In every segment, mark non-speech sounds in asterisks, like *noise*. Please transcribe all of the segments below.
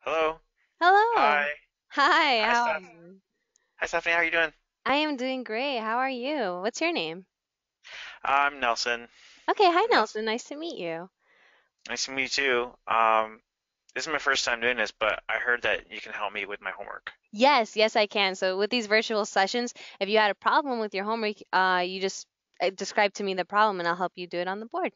Hello. Hello. Hi. Hi, Hi, how are Steph. you? Hi, Stephanie. How are you doing? I am doing great. How are you? What's your name? I'm Nelson. Okay, hi Nelson. Nice to meet you. Nice to meet you. Um, this is my first time doing this, but I heard that you can help me with my homework. Yes, yes, I can. So with these virtual sessions, if you had a problem with your homework, uh, you just uh, describe to me the problem and I'll help you do it on the board.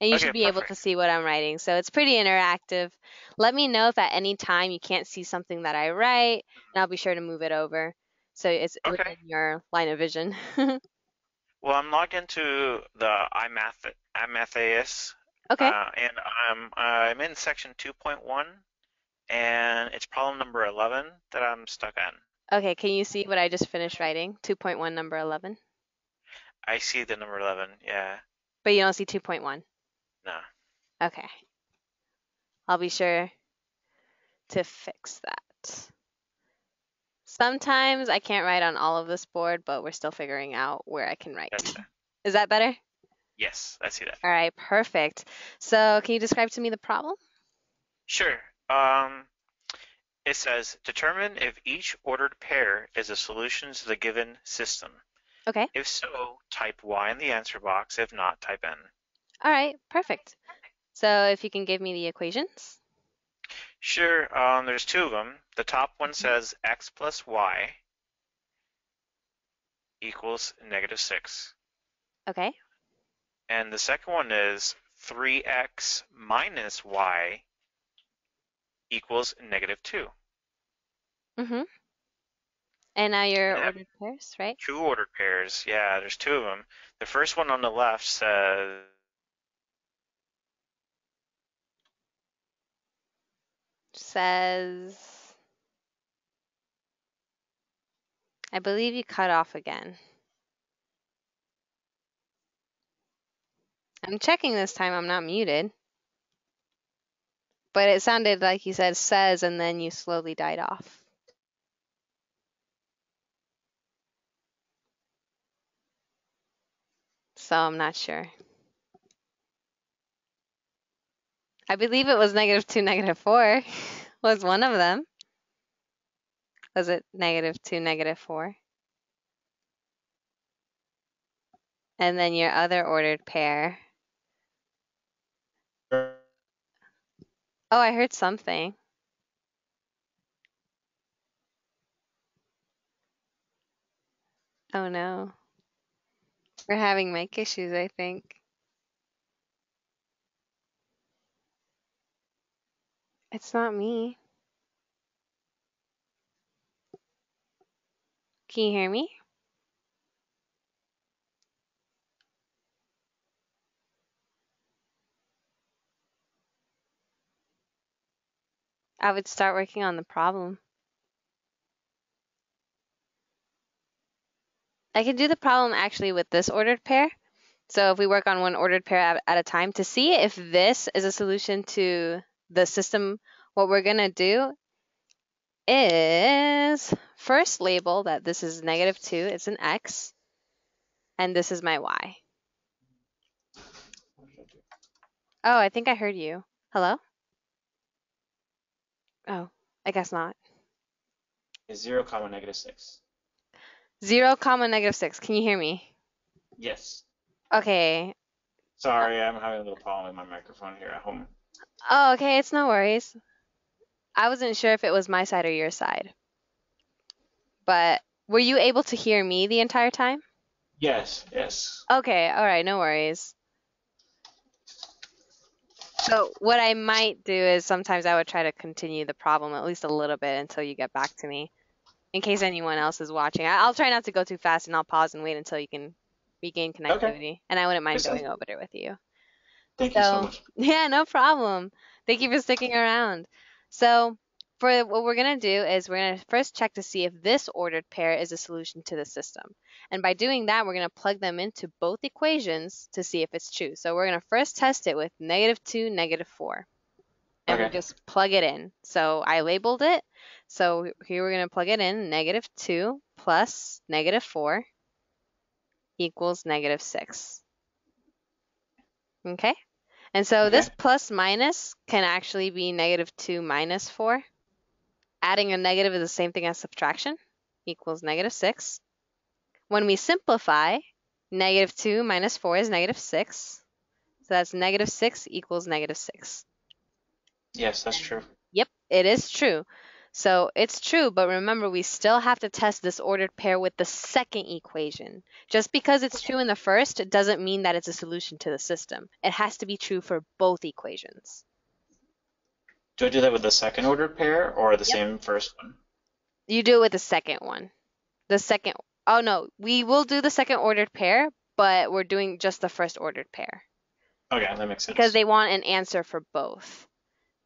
And you Okay, should be able to see what I'm writing. So it's pretty interactive. Let me know if at any time you can't see something that I write, and I'll be sure to move it over so it's Okay. within your line of vision. *laughs* Well, I'm logged into the iMath iMathAS, Okay. uh, and I'm I'm in section 2.1, and it's problem number 11 that I'm stuck on. Okay, can you see what I just finished writing? 2.1, number 11. I see the number 11. Yeah. But you don't see 2.1. No. Okay. I'll be sure to fix that. Sometimes I can't write on all of this board, but we're still figuring out where I can write. Is that better? Yes, I see that. All right, perfect. So can you describe to me the problem? Sure. Um, It says, determine if each ordered pair is a solution to the given system. Okay. If so, type Y in the answer box. If not, type N. All right, perfect. So if you can give me the equations. Sure, um, there's two of them. The top one says x plus y equals negative 6. Okay. And the second one is 3x minus y equals negative 2. Mm-hmm. And now your And ordered pairs, right? two ordered pairs. Yeah, there's two of them. The first one on the left says Says, I believe you cut off again. I'm checking this time. I'm not muted. But it sounded like you said says and then you slowly died off. So I'm not sure. I believe it was negative 2, negative 4 *laughs* was one of them. Was it negative 2, negative 4? And then your other ordered pair. Oh, I heard something. Oh no. We're having mic issues, I think. It's not me. Can you hear me? I would start working on the problem. I can do the problem actually with this ordered pair. So if we work on one ordered pair at, at a time to see if this is a solution to the system, what we're going to do is first label that this is negative 2, it's an x, and this is my y. Oh, I think I heard you. Hello? Oh, I guess not. is 0 comma negative 6. 0 comma negative 6. Can you hear me? Yes. Okay. Sorry, I'm having a little problem with my microphone here at home. Oh, okay, it's no worries. I wasn't sure if it was my side or your side. But were you able to hear me the entire time? Yes, yes. Okay, all right, no worries. So what I might do is sometimes I would try to continue the problem at least a little bit until you get back to me, in case anyone else is watching. I- I'll try not to go too fast and I'll pause and wait until you can regain connectivity. Okay. And I wouldn't mind going over it with you. Thank you so So, much. *laughs* yeah, no problem. Thank you for sticking around. So, for what we're going to do is we're going to first check to see if this ordered pair is a solution to the system. And by doing that, we're going to plug them into both equations to see if it's true. So we're going to first test it with negative 2, negative 4. And we Okay. just plug it in. So I labeled it. So here we're going to plug it in. Negative 2 plus negative 4 equals negative 6. Okay? And so Okay. this plus minus can actually be negative 2 minus 4. Adding a negative is the same thing as subtraction, equals negative 6. When we simplify, negative 2 minus 4 is negative 6. So that's negative 6 equals negative 6. Yes, that's true. Yep, it is true. So it's true, but remember, we still have to test this ordered pair with the second equation. Just because it's true in the first it doesn't mean that it's a solution to the system. It has to be true for both equations. Do I do that with the second ordered pair or the Yep. same first one? You do it with the second one. The second, oh no, we will do the second ordered pair, but we're doing just the first ordered pair Okay, that makes sense. because they want an answer for both.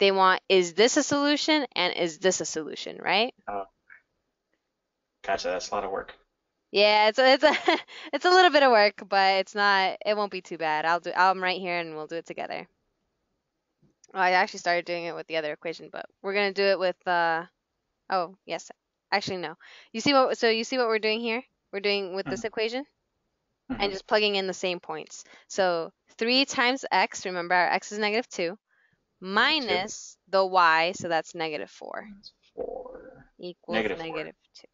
They want, is this a solution and is this a solution, right? Gotcha, that's a lot of work. Yeah, it's a, it's a *laughs* it's a little bit of work, but it's not it won't be too bad. I'll do I'm right here and we'll do it together. Well, I actually started doing it with the other equation, but we're gonna do it with uh oh yes. Actually no. You see what so you see what we're doing here? We're doing with this equation Mhm. and just plugging in the same points. So 3 times x, remember our x is negative 2, minus the y, so that's negative 4 Four. equals Negative four. negative 2.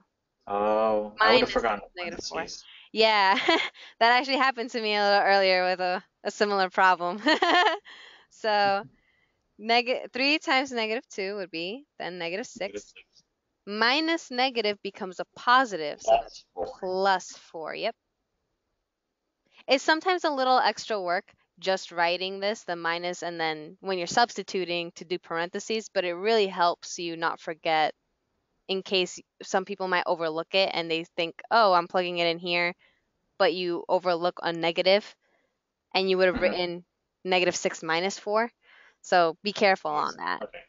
Oh, I would have forgotten. negative four. Yeah, *laughs* that actually happened to me a little earlier with a, a similar problem. *laughs* so, neg- 3 times negative 2 would be then negative 6. Negative six. Minus negative becomes a positive, so Plus four. plus 4. Yep. It's sometimes a little extra work just writing this, the minus, and then when you're substituting to do parentheses, but it really helps you not forget in case some people might overlook it and they think, oh, I'm plugging it in here, but you overlook a negative and you would have Mhm. written negative 6 minus 4. So be careful on that. Okay.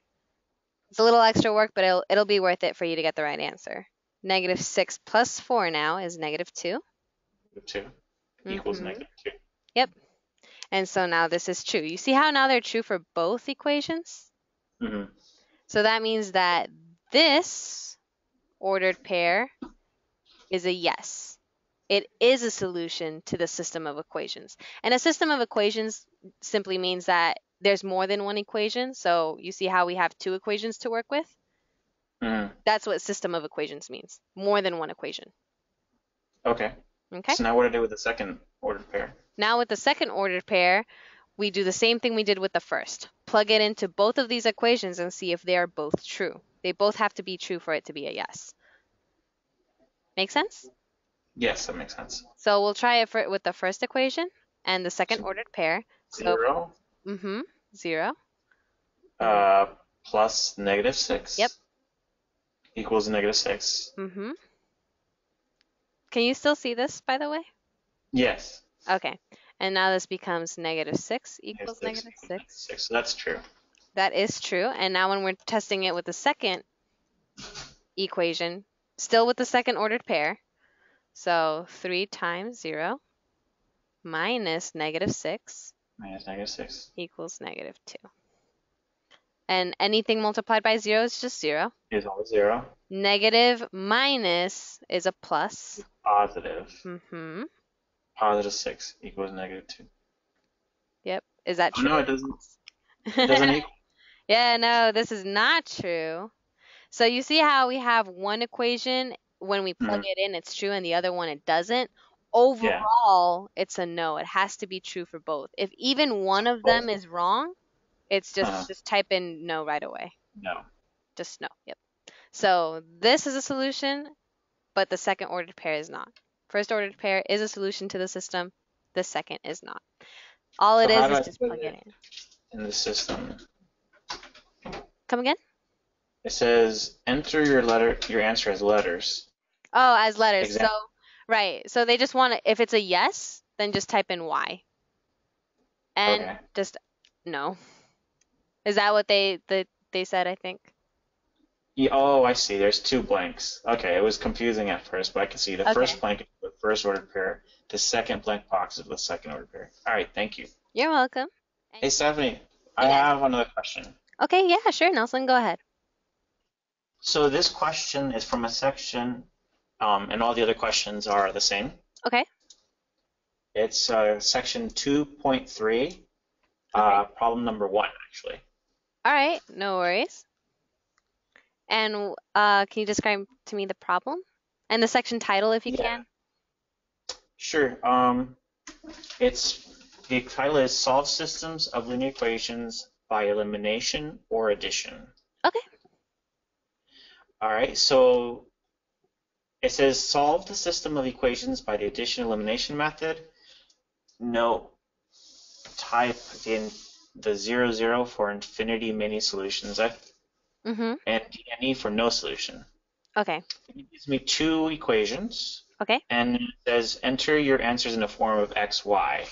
It's a little extra work, but it'll, it'll be worth it for you to get the right answer. Negative 6 plus 4 now is negative 2. Negative two equals Mhm. negative two. And so now this is true. You see how now they're true for both equations? hmm So that means that this ordered pair is a yes. It is a solution to the system of equations. And a system of equations simply means that there's more than one equation. So you see how we have two equations to work with? hmm That's what system of equations means. More than one equation. Okay. Okay? So now what do I do with the second ordered pair? Now with the second ordered pair, we do the same thing we did with the first. Plug it into both of these equations and see if they are both true. They both have to be true for it to be a yes. Make sense? Yes, that makes sense. So we'll try it for, with the first equation and the second ordered pair. So, Zero mm-hmm, zero. uh, plus negative six. Yep. Equals negative six. Mm-hmm. Can you still see this, by the way? Yes. Okay. And now this becomes negative 6 equals Negative negative 6. Six. So that's true. That is true. And now when we're testing it with the second equation, still with the second ordered pair, so 3 times 0 minus negative 6 Minus negative six equals negative 2. And anything multiplied by 0 is just 0. is always zero. Negative minus is a plus. Positive. Mm-hmm. Positive six equals negative two. Yep. Is that Oh true? no, it doesn't. *laughs* It doesn't equal. Yeah, no, this is not true. So you see how we have one equation when we plug it in, it's true, and the other one it doesn't. Overall, it's a no. It has to be true for both. If even one of them is wrong, it's just Uh-huh. just type in no right away. No. Just no. Yep. So this is a solution, but the second ordered pair is not. First ordered pair is a solution to the system. The second is not. All it So is is I just plug it in. In the system, Come again? it says enter your letter, your answer as letters. Oh, as letters. Exact- So, right. So they just want to, if it's a yes, then just type in Y. And Okay. just no. Is that what they the, they said, I think? Yeah, oh, I see. There's two blanks. Okay, it was confusing at first, but I can see the first blank is the first ordered pair. The second blank box is the second ordered pair. All right, thank you. You're welcome. Hey, Stephanie, I have another question. Okay, yeah, sure, Nelson, go ahead. So this question is from a section, um, and all the other questions are the same. Okay. It's uh, section 2.3, Uh, problem number one, actually. All right, no worries. And uh, can you describe to me the problem and the section title if you Yeah. can? Sure. Um, it's the title is Solve Systems of Linear Equations by Elimination or Addition. Okay. All right, so it says solve the system of equations by the addition elimination method. No, type in the zero zero for infinity many solutions F Mm-hmm. and DNE for no solution. Okay. It gives me two equations. Okay. And it says enter your answers in the form of x, y,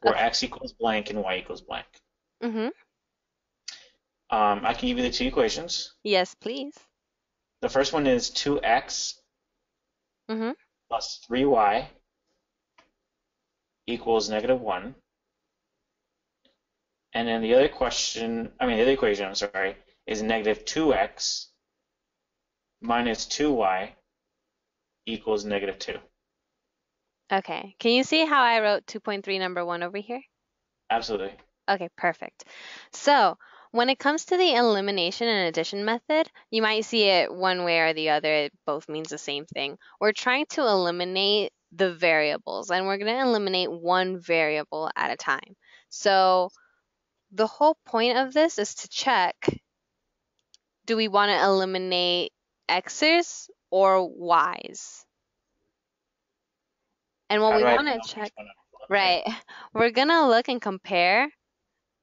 where Okay. x equals blank and y equals blank. Mm-hmm. Um, I can give you the two equations. Yes, please. The first one is 2x Mm-hmm. plus 3y equals negative 1. And then the other question, I mean, the other equation, I'm sorry, is negative 2x minus 2y equals negative 2. Okay. Can you see how I wrote 2.3 number one over here? Absolutely. Okay, perfect. So when it comes to the elimination and addition method, you might see it one way or the other. It both means the same thing. We're trying to eliminate the variables, and we're going to eliminate one variable at a time. So the whole point of this is to check, do we want to eliminate x's or y's? And what How we I want to check Right. *laughs* We're gonna look and compare.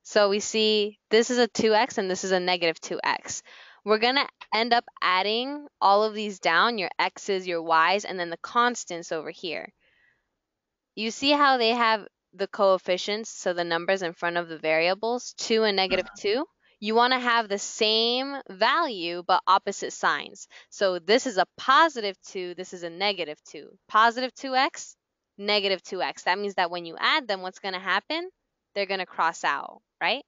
So we see this is a 2x and this is a negative 2x. We're gonna end up adding all of these down, your x's, your y's, and then the constants over here. You see how they have the coefficients, so the numbers in front of the variables, 2 and negative 2? You want to have the same value but opposite signs. So this is a positive 2, this is a negative 2. Positive 2x, negative 2x. That means that when you add them, what's going to happen? They're going to cross out, right?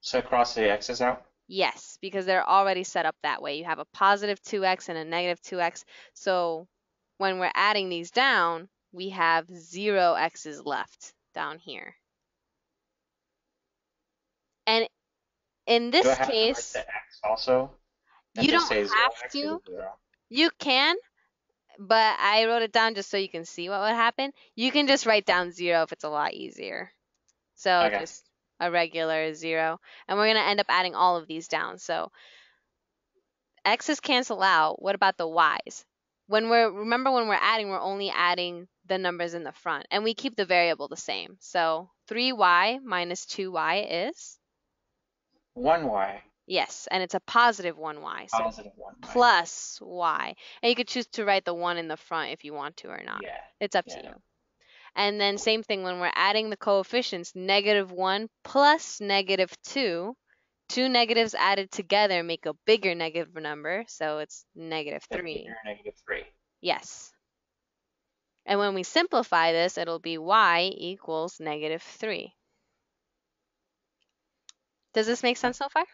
So cross the x's out? Yes, because they're already set up that way. You have a positive 2x and a negative 2x. So when we're adding these down, we have zero x's left down here. And in this Do case, to write the x also? You don't have to. You can, but I wrote it down just so you can see what would happen. You can just write down zero if it's a lot easier. So Okay. just a regular zero. And we're going to end up adding all of these down. So x's cancel out. What about the y's? When we're, remember when we're adding, we're only adding the numbers in the front. And we keep the variable the same. So 3y minus 2y is? 1y, Yes, and it's a positive 1y. So positive 1y. plus y. And you could choose to write the 1 in the front if you want to or not. Yeah. It's up to you. And then same thing when we're adding the coefficients, negative 1 plus negative 2. Two negatives added together make a bigger negative number, so it's 3. here, negative 3. Yes. And when we simplify this, it'll be y equals negative 3. Does this make sense so far?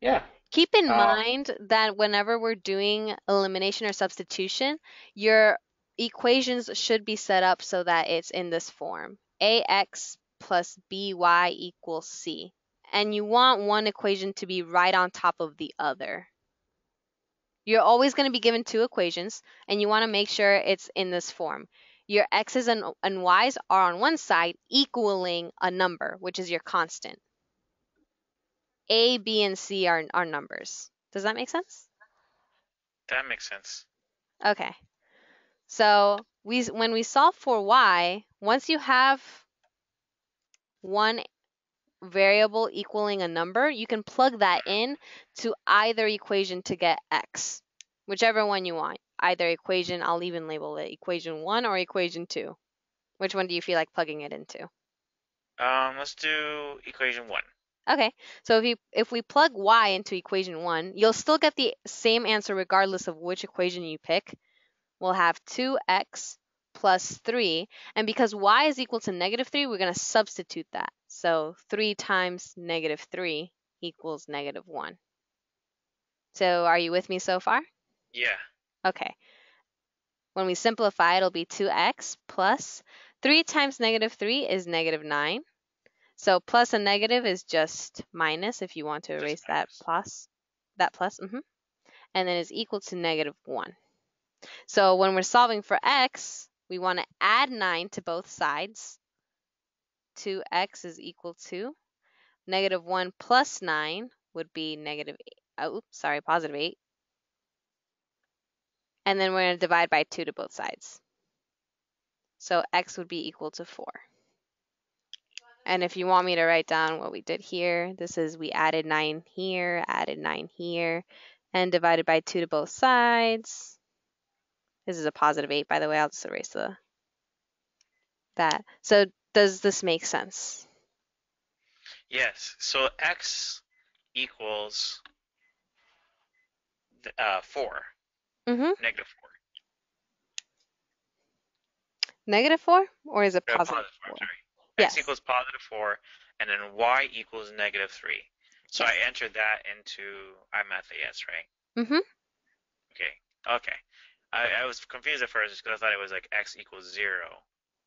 Yeah. Keep in Uh, mind that whenever we're doing elimination or substitution, your equations should be set up so that it's in this form. ax plus by equals c. And you want one equation to be right on top of the other. You're always going to be given two equations, and you want to make sure it's in this form. Your x's and, and y's are on one side equaling a number, which is your constant. A, B, and C are, are numbers. Does that make sense? That makes sense. Okay. So we when we solve for y, once you have one variable equaling a number, you can plug that in to either equation to get x, whichever one you want. Either equation, I'll even label it equation 1 or equation 2. Which one do you feel like plugging it into? Um, let's do equation 1. Okay, so if you if we plug y into equation 1, you'll still get the same answer regardless of which equation you pick. We'll have 2x plus 3, and because y is equal to negative 3, we're going to substitute that. So 3 times negative 3 equals negative 1. So are you with me so far? Yeah. Okay. When we simplify, it'll be 2x plus 3 times negative 3 is negative 9. So plus and negative is just minus if you want to erase that plus, that plus, hmm and then is equal to negative 1. So when we're solving for x, we want to add 9 to both sides. 2x is equal to negative 1 plus 9 would be negative 8. Oh, sorry, positive 8. And then we're going to divide by 2 to both sides. So x would be equal to 4. And if you want me to write down what we did here, this is we added 9 here, added 9 here, and divided by 2 to both sides. This is a positive 8, by the way. I'll just erase the that. So does this make sense? Yes. So x equals uh, 4, Mm-hmm. negative 4. Negative 4? Or is it Uh, positive positive 4, 4? sorry. X equals positive 4, and then y equals negative 3. So I entered that into iMathAS, right? Mm-hmm. Okay. Okay. I, I was confused at first because I thought it was like x equals 0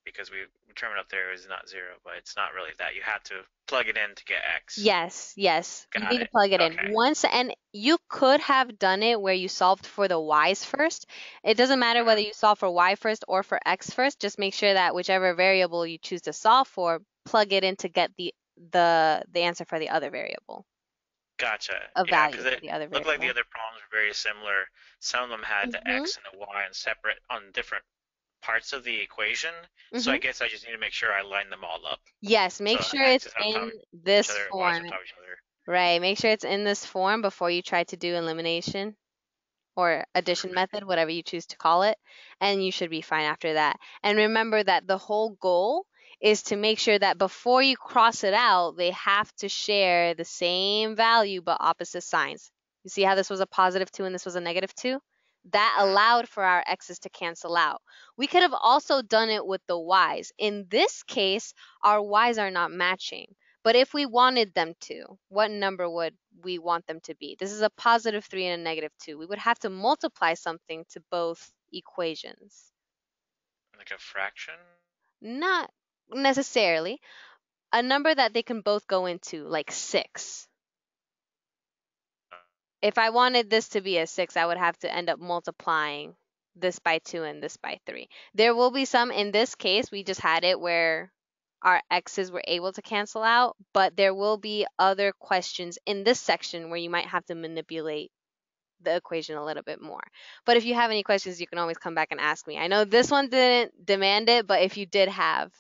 because we determined up there is not 0, but it's not really that. You have to plug it in to get x. Yes, yes. You Got need to plug it Okay. in. Once and you could have done it where you solved for the y's first. It doesn't matter whether you solve for y first or for x first. Just make sure that whichever variable you choose to solve for, plug it in to get the the the answer for the other variable. Gotcha. A yeah, value it the other looked like the other problems were very similar. Some of them had the Mhm. x and the y and separate on different parts of the equation. So I Mhm. guess I just need to make sure I line them all up. Yes, make So sure it's is on top in this other, form. on top of each other. Right. Make sure it's in this form before you try to do elimination or addition method, whatever you choose to call it. And you should be fine after that. And remember that the whole goal is to make sure that before you cross it out, they have to share the same value but opposite signs. You see how this was a positive 2 and this was a negative 2? That allowed for our x's to cancel out. We could have also done it with the y's. In this case, our y's are not matching. But if we wanted them to, what number would we want them to be? This is a positive 3 and a negative 2. We would have to multiply something to both equations. Like a fraction? Not necessarily. A number that they can both go into, like 6. If I wanted this to be a 6, I would have to end up multiplying this by 2 and this by 3. There will be some, in this case, we just had it where our x's were able to cancel out, but there will be other questions in this section where you might have to manipulate the equation a little bit more. But if you have any questions, you can always come back and ask me. I know this one didn't demand it, but if you did have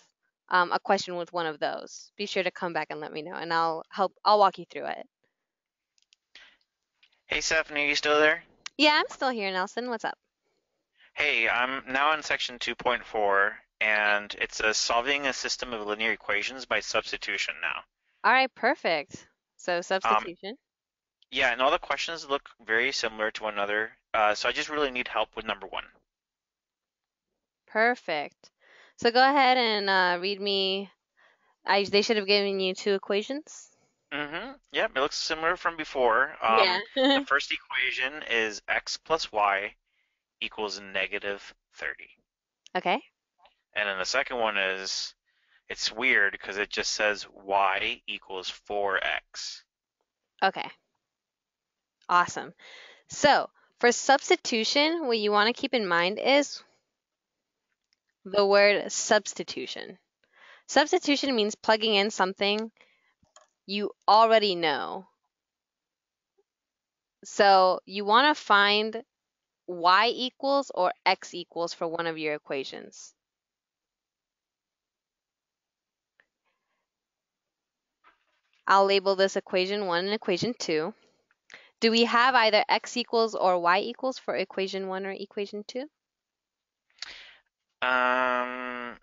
um, a question with one of those, be sure to come back and let me know, and I'll help. I'll walk you through it. Hey Stephanie, are you still there? Yeah, I'm still here, Nelson. What's up? Hey, I'm now in section 2.4, and it's says solving a system of linear equations by substitution now. All right, perfect. So substitution. Yeah, and all the questions look very similar to one another, uh, so I just really need help with number one. Perfect. So go ahead and uh, read me. I they should have given you two equations. Mm-hmm. Yep, it looks similar from before. Um, yeah. The *laughs* first equation is x plus y equals negative 30. okay. And then the second one is, it's weird because it just says y equals 4x. Okay. Awesome. So for substitution, what you want to keep in mind is the word substitution. Substitution means plugging in something you already know. So you want to find y equals or x equals for one of your equations. I'll label this equation 1 and equation 2. Do we have either x equals or y equals for equation 1 or equation 2? Um,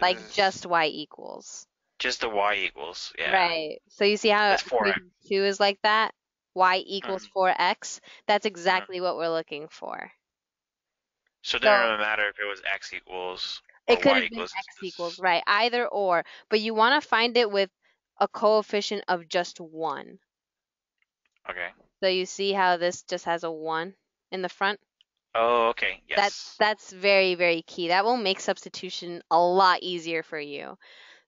Like just y equals. Just the y equals, yeah. Right. So you see how That's 4x. equation 2 is like that? y equals mm-hmm. 4x. That's mm-hmm. exactly what we're looking for. So it doesn't So- matter if it was x equals It could have been equals. x equals, right? Either or. But you want to find it with a coefficient of just 1. Okay. So you see how this just has a 1 in the front? Oh, okay. Yes. That's that's very very key. That will make substitution a lot easier for you.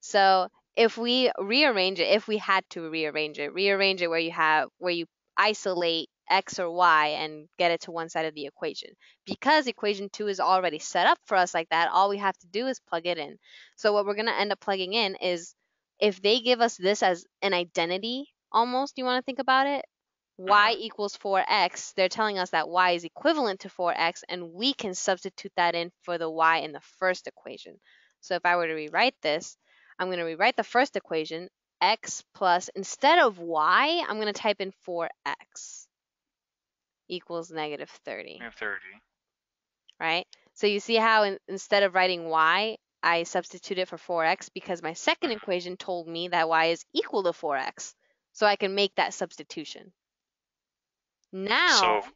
So if we rearrange it, if we had to rearrange it, rearrange it where you have where you isolate x or y and get it to one side of the equation. Because equation 2 is already set up for us like that, all we have to do is plug it in. So what we're going to end up plugging in is if they give us this as an identity almost, you want to think about it, y Mhm. equals 4x, they're telling us that y is equivalent to 4x and we can substitute that in for the y in the first equation. So if I were to rewrite this, I'm going to rewrite the first equation, x plus, instead of y, I'm going to type in 4x equals negative 30, 30. right? So you see how in, instead of writing y, I substitute it for 4x because my second equation told me that y is equal to 4x. So I can make that substitution. Now, So,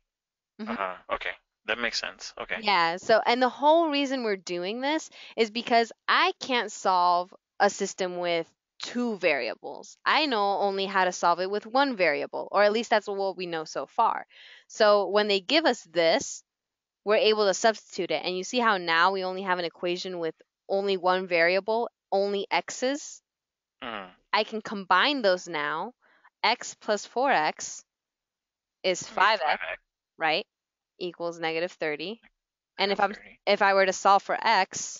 Mhm. uh-huh, okay. That makes sense. Okay. Yeah, so and the whole reason we're doing this is because I can't solve a system with two variables. I know only how to solve it with one variable, or at least that's what we know so far. So when they give us this, we're able to substitute it. And you see how now we only have an equation with only one variable, only x's? Mhm. I can combine those now. x plus 4x is 5x, 5x, right? Equals negative 30. And if I'm 30. if I were to solve for x,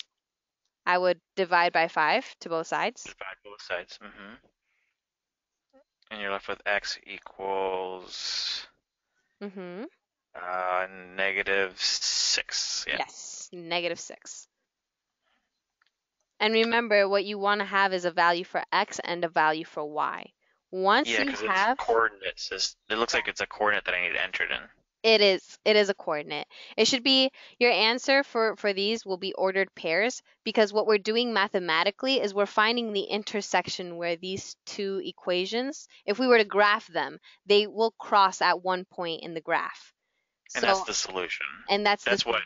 I would divide by 5 to both sides. Divide both sides. hmm And you're left with x equals Mm-hmm. uh, negative 6. Yeah. Yes, negative 6. And remember, what you want to have is a value for x and a value for y. Once Yeah, you because have, it's coordinates. It looks like it's a coordinate that I need to enter in. It is it is a coordinate. It should be your answer for for these will be ordered pairs because what we're doing mathematically is we're finding the intersection where these two equations, if we were to graph them, they will cross at one point in the graph. And So that's the solution. and that's the that's what-.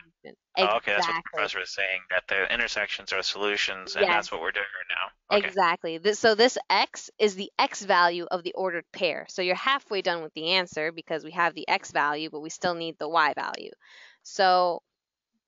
Oh, okay, that's what the professor is saying, that the intersections are solutions, and Yes. that's what we're doing right now. Okay. Exactly. This, so this x is the x value of the ordered pair. So you're halfway done with the answer because we have the x value, but we still need the y value. So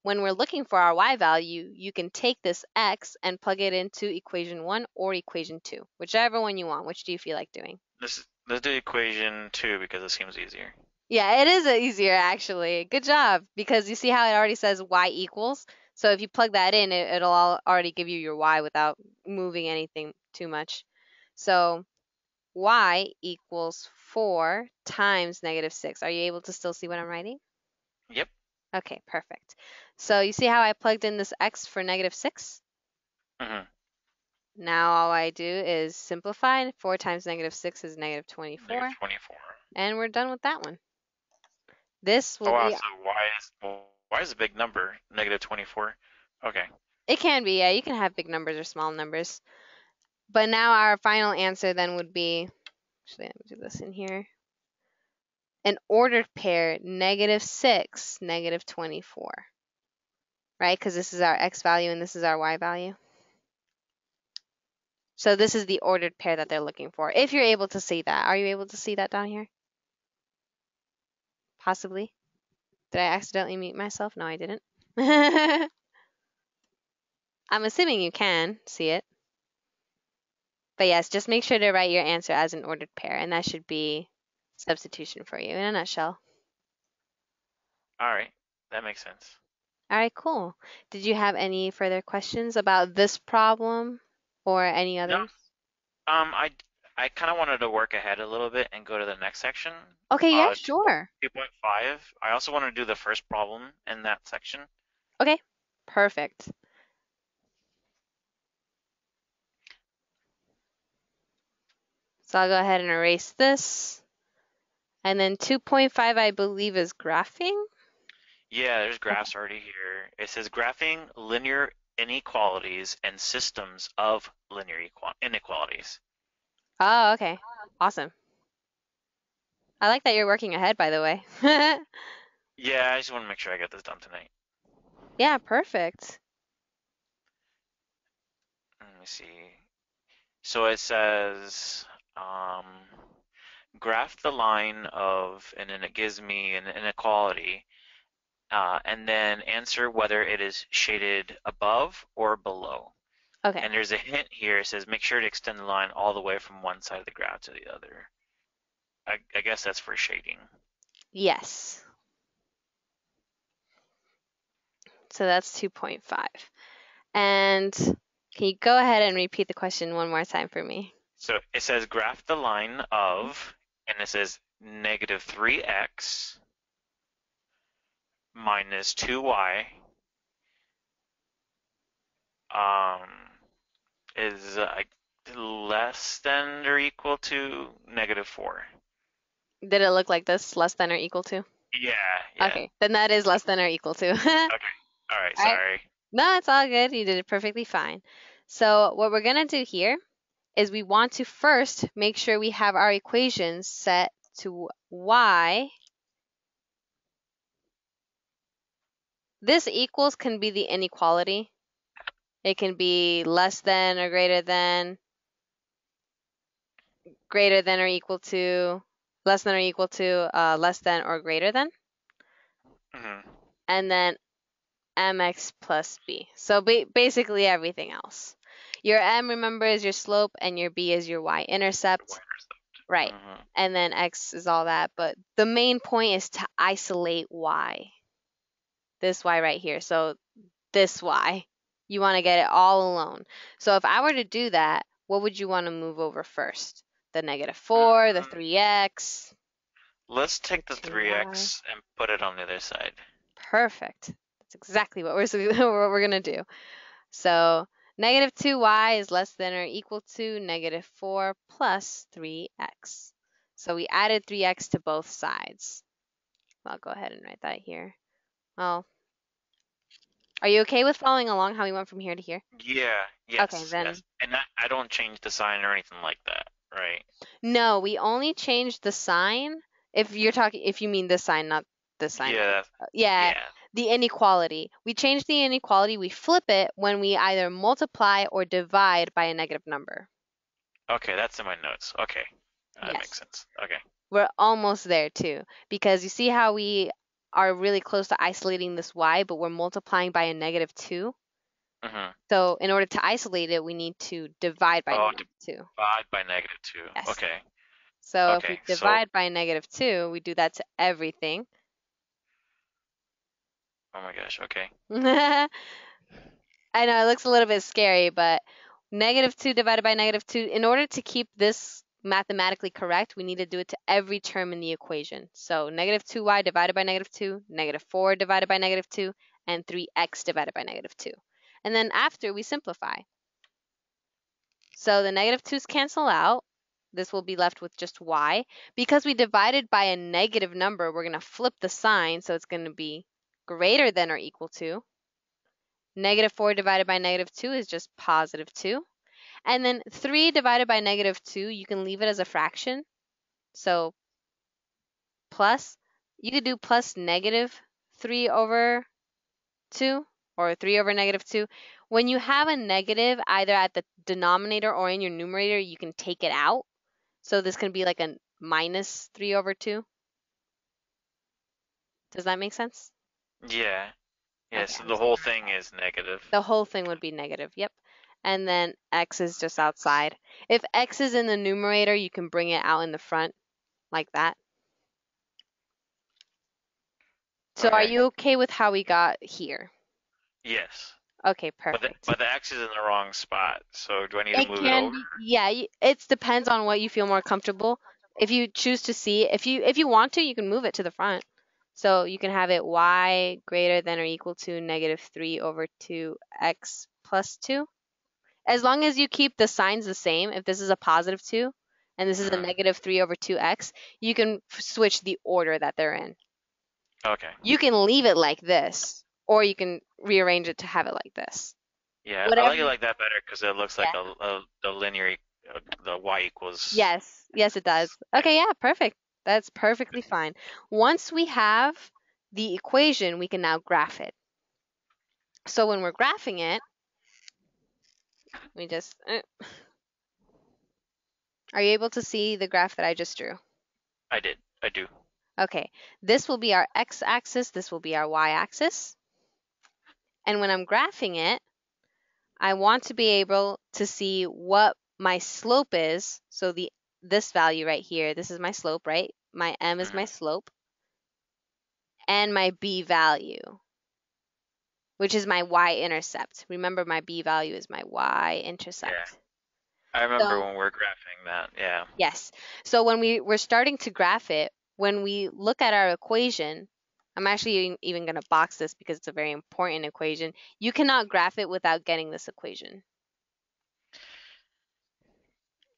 when we're looking for our y value, you can take this x and plug it into equation 1 or equation 2, whichever one you want. Which do you feel like doing? This, let's do equation 2 because it seems easier. Yeah, it is easier actually. Good job. Because you see how it already says y equals. So if you plug that in, it, it'll all already give you your y without moving anything too much. So y equals 4 times negative 6. Are you able to still see what I'm writing? Yep. Okay, perfect. So you see how I plugged in this x for negative 6? hmm Now all I do is simplify. 4 times negative 6 is negative 24. Negative 24. And we're done with that one. This oh, will Oh, wow, be so y is, well, y is a big number, negative 24. Okay. It can be, yeah. You can have big numbers or small numbers. But now our final answer then would be, actually, let me do this in here. An ordered pair, negative 6, negative 24. Right? Because this is our x value and this is our y value. So this is the ordered pair that they're looking for. If you're able to see that. Are you able to see that down here? Possibly. Did I accidentally mute myself? No, I didn't. *laughs* I'm assuming you can see it. But yes, just make sure to write your answer as an ordered pair, and that should be substitution for you in a nutshell. All right. That makes sense. All right, cool. Did you have any further questions about this problem or any others? No. Um, I, I kind of wanted to work ahead a little bit and go to the next section, Okay, yeah, Uh, sure. 2.5. I also want to do the first problem in that section. Okay, perfect. So I'll go ahead and erase this. And then 2.5, I believe, is graphing. Yeah, there's graphs already here. It says graphing linear inequalities and systems of linear inequalities. Oh, okay. Awesome. I like that you're working ahead, by the way. *laughs* Yeah, I just want to make sure I get this done tonight. yeah, perfect. Let me see. So it says, um, graph the line of, and then it gives me an inequality, uh, and then answer whether it is shaded above or below. Okay. And there's a hint here. It says make sure to extend the line all the way from one side of the graph to the other. I, I guess that's for shading. Yes. So that's 2.5. And can you go ahead and repeat the question one more time for me? So it says graph the line of, and it says negative 3x minus 2y um, is uh, less than or equal to negative 4. Did it look like this, less than or equal to? Yeah, yeah. Okay, then that is less than or equal to. *laughs* All right, All right. sorry. No, it's all good. You did it perfectly fine. So what we're going to do here is we want to first make sure we have our equations set to y. This equals can be the inequality. It can be less than or greater than, greater than or equal to, less than or equal to, uh, less than or greater than hmm and then mx plus b. So ba- basically everything else. Your m, remember, is your slope, and your b is your y-intercept. Right. hmm And then x is all that. But the main point is to isolate y. This y right here. So this y. You want to get it all alone. So if I were to do that, what would you want to move over first? The negative 4, the Um, 3x? Let's take the 3x and put it on the other side. Perfect. That's exactly what we're *laughs* what we're gonna do. So negative 2y is less than or equal to negative 4 plus 3x. So we added 3x to both sides. I'll go ahead and write that here. Well, are you okay with following along how we went from here to here? Yeah, yes, Okay, then- yes. And I, I don't change the sign or anything like that, right? No, we only changed the sign. If you're talking, if you mean this sign, not this sign. Yeah, yeah, yeah. the inequality. We change the inequality, we flip it when we either multiply or divide by a negative number. Okay, that's in my notes. Okay, that Yes. makes sense. Okay. We're almost there too, because you see how we are really close to isolating this y, but we're multiplying by a negative 2. hmm So in order to isolate it, we need to divide by Oh, negative 2. Divide by negative two. Yes. Okay. So if okay, we so- divide by negative 2, we do that to everything. Oh my gosh. Okay. *laughs* I know it looks a little bit scary, but negative 2 divided by negative 2, in order to keep this mathematically correct, we need to do it to every term in the equation. So negative 2y divided by negative 2, negative 4 divided by negative 2, and 3x divided by negative 2. And then after, we simplify. So the negative 2's cancel out. This will be left with just y. Because we divided by a negative number, we're going to flip the sign, so it's going to be greater than or equal to. Negative 4 divided by negative 2 is just positive 2. And then 3 divided by negative 2, you can leave it as a fraction. So plus, you could do plus negative 3 over 2 or 3 over negative 2. When you have a negative either at the denominator or in your numerator, you can take it out. So this can be like a minus 3 over 2. Does that make sense? Yeah. Yes. Okay. the whole thing is negative. The whole thing would be negative, yep. And then x is just outside. If x is in the numerator, you can bring it out in the front like that. So are you okay with how we got here? Yes. Okay, But the, perfect. but the X is in the wrong spot. So do I need to It move it can over? be, yeah, it depends on what you feel more comfortable. If you choose to see, if you if you want to, you can move it to the front. So you can have it y greater than or equal to negative 3 over 2x plus 2. As long as you keep the signs the same, if this is a positive 2 and this is a Mhm. negative 3 over 2x, you can switch the order that they're in. Okay. You can leave it like this, or you can rearrange it to have it like this. Yeah, I like it like that better because it looks like a, a the linear uh, the y equals. Yes, yes, it does. Okay, yeah, perfect. That's perfectly fine. Once we have the equation, we can now graph it. So when we're graphing it, we just. uh, Are you able to see the graph that I just drew? I did. I do. Okay, this will be our x-axis, this will be our y-axis. And when I'm graphing it, I want to be able to see what my slope is. So the this value right here, this is my slope, right? My m is Mhm. my slope. And my b value, which is my y-intercept. Remember my b value is my y-intercept. Yeah. I remember So- when we we're graphing that. Yeah. Yes. So when we we're starting to graph it, when we look at our equation, I'm actually even going to box this because it's a very important equation. You cannot graph it without getting this equation.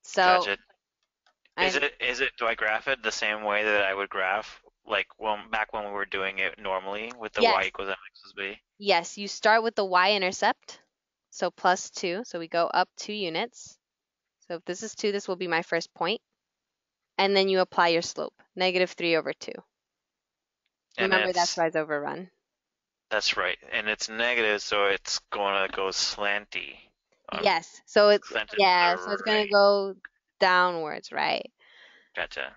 So gotcha. I- Is it is it do I graph it the same way that I would graph like when back when we were doing it normally with the Yes. y equals mx plus b? yes, you start with the y-intercept, so plus 2. So we go up 2 units. So if this is 2, this will be my first point. And then you apply your slope, negative 3 over 2. And Remember, that's why it's overrun. That's right. And it's negative, so it's going to go slanty. Um, yes. So it's, yeah, so it's going right. to go downwards, right? Gotcha.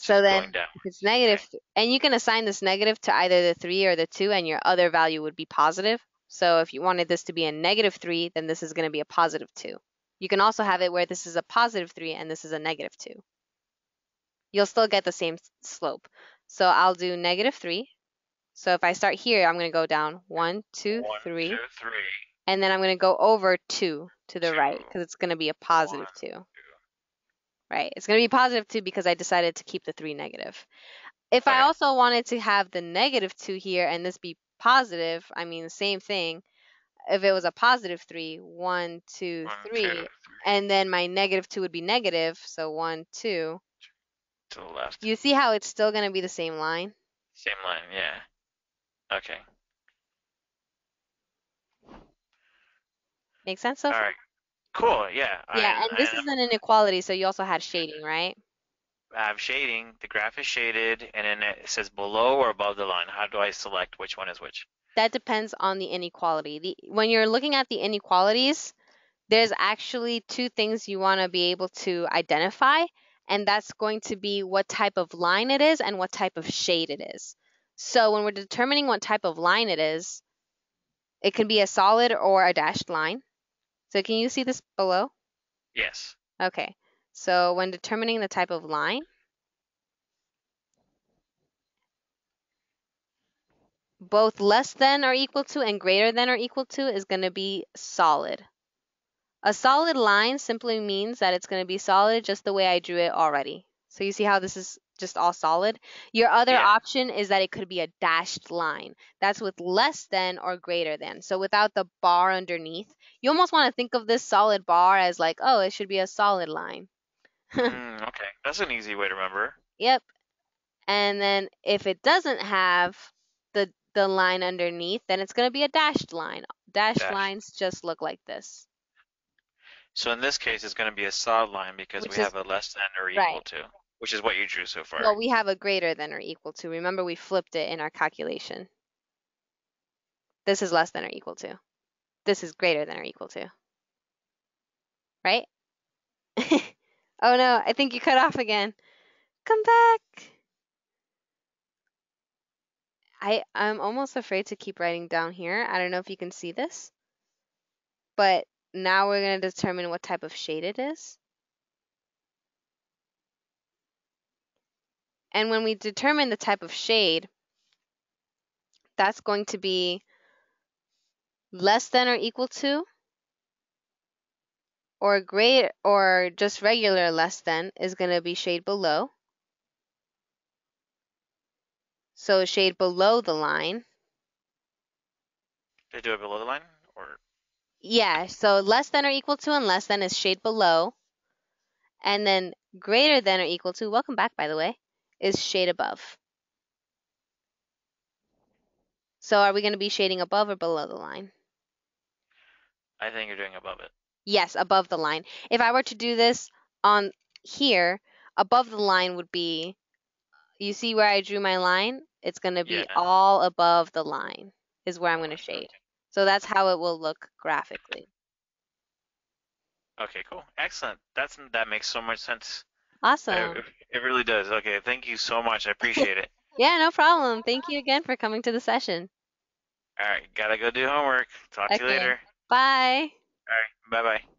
So then if it's negative, th- and you can assign this negative to either the 3 or the 2, and your other value would be positive. So if you wanted this to be a negative 3, then this is going to be a positive 2. You can also have it where this is a positive 3 and this is a negative 2. You'll still get the same slope. So I'll do negative 3. So if I start here, I'm going to go down 1 2 3 and then I'm going to go over 2 to the right because it's going to be a positive one, 2. Right. It's going to be positive 2 because I decided to keep the 3 negative. If I also wanted to have the negative 2 here and this be positive, I mean, the same thing. If it was a positive 3, 1, 2, One, 3, two, three. and then my negative 2 would be negative, so 1, 2. To the left. You see how it's still going to be the same line? Same line, yeah. Okay. Make sense so All far? right. Cool. Yeah. Yeah, I, and this I, is an inequality, so you also had shading, right? I have shading. The graph is shaded, and then it says below or above the line. How do I select which one is which? That depends on the inequality. The, when you're looking at the inequalities, there's actually two things you want to be able to identify, and that's going to be what type of line it is and what type of shade it is. So when we're determining what type of line it is, it can be a solid or a dashed line. So can you see this below? Yes. Okay. So when determining the type of line, both less than or equal to and greater than or equal to is going to be solid. A solid line simply means that it's going to be solid just the way I drew it already. So you see how this is just all solid? Your other Yeah. option is that it could be a dashed line. That's with less than or greater than. So without the bar underneath, you almost want to think of this solid bar as like, oh, it should be a solid line. *laughs* mm, okay. That's an easy way to remember. Yep. And then if it doesn't have the the line underneath, then it's going to be a dashed line. Dashed Dashed. lines just look like this. So in this case, it's going to be a solid line because Which we is- have a less than or equal right. to, which is what you drew so far. Well, we have a greater than or equal to. Remember, we flipped it in our calculation. This is less than or equal to. This is greater than or equal to. Right? *laughs* oh no, I think you cut off again. Come back. I I'm almost afraid to keep writing down here. I don't know if you can see this. But now we're going to determine what type of shade it is. And when we determine the type of shade, that's going to be less than or equal to or great or just regular less than is going to be shade below. So shade below the line. They do it below the line, or Yeah, so less than or equal to and less than is shade below. And then greater than or equal to, welcome back by the way, is shade above. So are we going to be shading above or below the line? I think you're doing above it. Yes, above the line. If I were to do this on here, above the line would be, you see where I drew my line? It's going to be Yeah. all above the line is where I'm going to shade. So that's how it will look graphically. Okay, cool, excellent. That's that makes so much sense. Awesome. It, it really does. Okay, thank you so much. I appreciate it. *laughs* Yeah, no problem. Thank you again for coming to the session. All right, gotta go do homework. Talk to you later. Bye. All right. Bye bye.